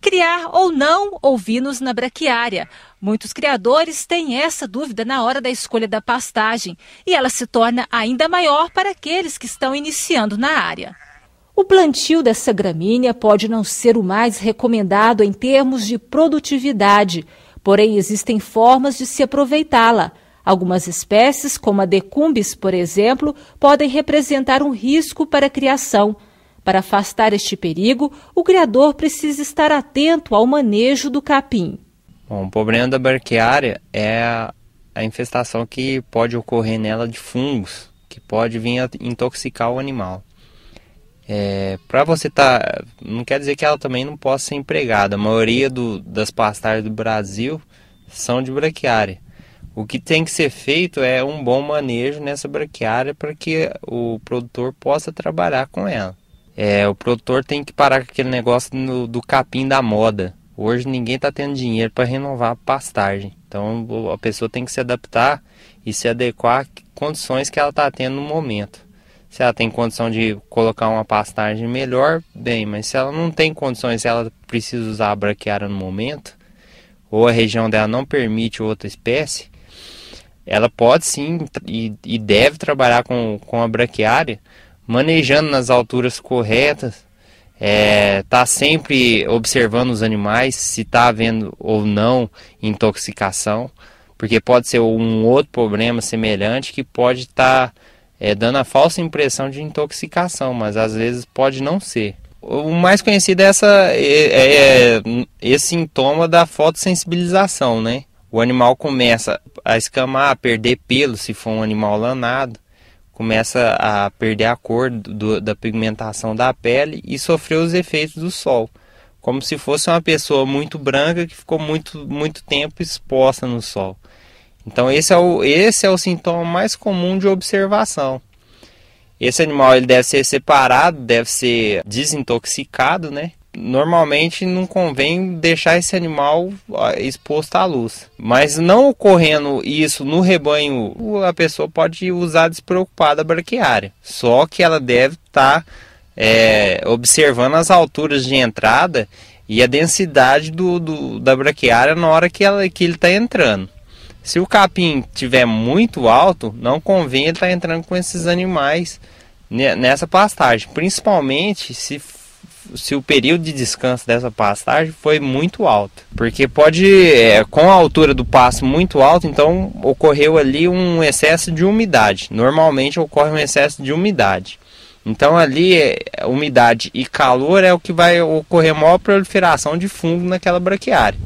criar ou não ovinos na braquiária. Muitos criadores têm essa dúvida na hora da escolha da pastagem e ela se torna ainda maior para aqueles que estão iniciando na área. O plantio dessa gramínea pode não ser o mais recomendado em termos de produtividade, porém existem formas de se aproveitá-la. Algumas espécies, como a decumbis, por exemplo, podem representar um risco para a criação. Para afastar este perigo, o criador precisa estar atento ao manejo do capim. Bom, o problema da barqueária é a, infestação que pode ocorrer nela de fungos, que pode vir a intoxicar o animal. É, para você tá, não quer dizer que ela também não possa ser empregada. A maioria do, das pastagens do Brasil são de braquiária. O que tem que ser feito é um bom manejo nessa braquiária para que o produtor possa trabalhar com ela. É, o produtor tem que parar com aquele negócio no, do capim da moda. Hoje ninguém está tendo dinheiro para renovar a pastagem. Então a pessoa tem que se adaptar e se adequar às condições que ela está tendo no momento. Se ela tem condição de colocar uma pastagem melhor, bem, mas se ela não tem condições, se ela precisa usar a braquiária no momento, ou a região dela não permite outra espécie, ela pode sim e, e deve trabalhar com, com a braquiária, manejando nas alturas corretas, é, tá sempre observando os animais, se está havendo ou não intoxicação, porque pode ser um outro problema semelhante que pode estar tá, é, dando a falsa impressão de intoxicação, mas às vezes pode não ser. O mais conhecido é, essa, é, é, é esse sintoma da fotossensibilização, né? o animal começa a escamar, a perder pelo se for um animal lanado, começa a perder a cor do, da pigmentação da pele e sofrer os efeitos do sol, como se fosse uma pessoa muito branca que ficou muito, muito tempo exposta no sol. Então esse é o, esse é o sintoma mais comum de observação. Esse animal ele deve ser separado, deve ser desintoxicado, né? Normalmente não convém deixar esse animal exposto à luz. Mas não ocorrendo isso no rebanho, a pessoa pode usar despreocupada a braquiária. Só que ela deve estar tá, é, observando as alturas de entrada e a densidade do, do, da braquiária na hora que, ela, que ele está entrando. Se o capim tiver muito alto, não convém ele estar tá entrando com esses animais nessa pastagem, principalmente se se o período de descanso dessa pastagem foi muito alto. Porque pode, é, com a altura do pasto muito alto, então ocorreu ali um excesso de umidade. Normalmente ocorre um excesso de umidade. Então ali é, umidade e calor é o que vai ocorrer maior proliferação de fungo naquela braquiária.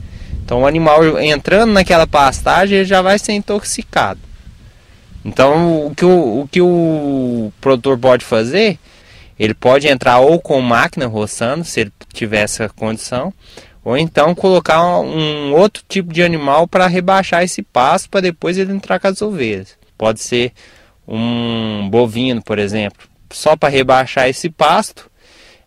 Então o animal entrando naquela pastagem ele já vai ser intoxicado. Então o que o, o, que o produtor pode fazer ele pode entrar ou com máquina roçando, se ele tiver essa condição, ou então colocar um outro tipo de animal para rebaixar esse pasto para depois ele entrar com as ovelhas. Pode ser um bovino, por exemplo, só para rebaixar esse pasto,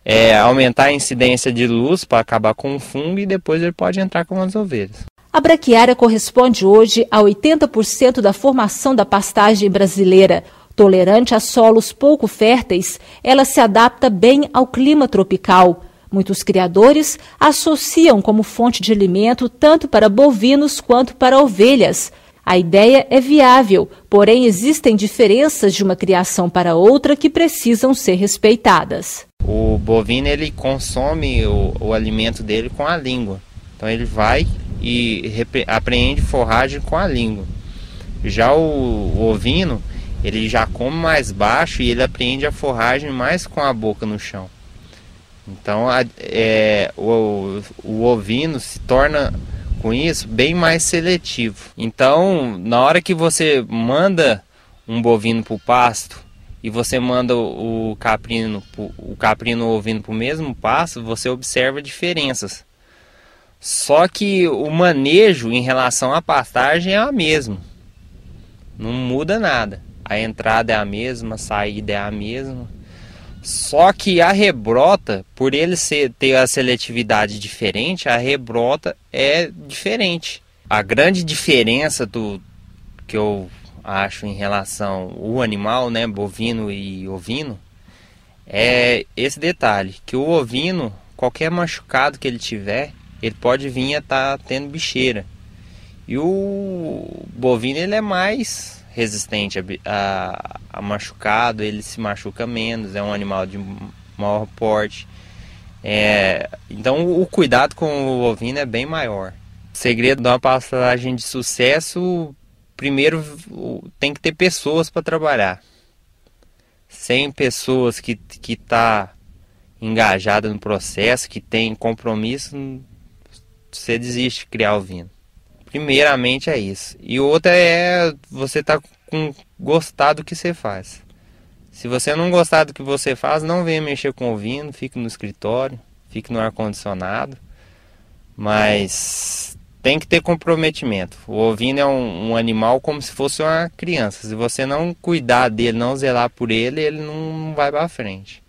é, aumentar a incidência de luz para acabar com o fungo e depois ele pode entrar com as ovelhas. A braquiária corresponde hoje a 80% da formação da pastagem brasileira. Tolerante a solos pouco férteis, ela se adapta bem ao clima tropical. Muitos criadores associam como fonte de alimento tanto para bovinos quanto para ovelhas. A ideia é viável, porém existem diferenças de uma criação para outra que precisam ser respeitadas. O bovino ele consome o, o alimento dele com a língua. Então ele vai e apreende forragem com a língua. Já o, o ovino ele já come mais baixo e ele apreende a forragem mais com a boca no chão. Então a, é, o, o ovino se torna com isso bem mais seletivo. Então, na hora que você manda um bovino para o pasto e você manda o caprino, o caprino ovino para o mesmo pasto, você observa diferenças. Só que o manejo em relação à pastagem é a mesma. Não muda nada. A entrada é a mesma, a saída é a mesma. Só que a rebrota, por ele ser, ter a seletividade diferente, a rebrota é diferente. A grande diferença do que eu acho em relação ao animal, né, bovino e ovino, é esse detalhe, que o ovino qualquer machucado que ele tiver, ele pode vir a estar tá tendo bicheira. E o bovino ele é mais resistente a, a, a, machucado, ele se machuca menos, é um animal de maior porte. É, então o cuidado com o bovino é bem maior. O segredo de uma pastagem de sucesso, primeiro tem que ter pessoas para trabalhar. Sem pessoas que que tá engajada no processo, que tem compromisso, você desiste de criar ovino. Primeiramente é isso. E outra é você tá com gostar do que você faz. Se você não gostar do que você faz, não venha mexer com ovino, fique no escritório, fique no ar condicionado. Mas tem que ter comprometimento. O ovino é um, um, animal como se fosse uma criança. Se você não cuidar dele, não zelar por ele, ele não vai para frente.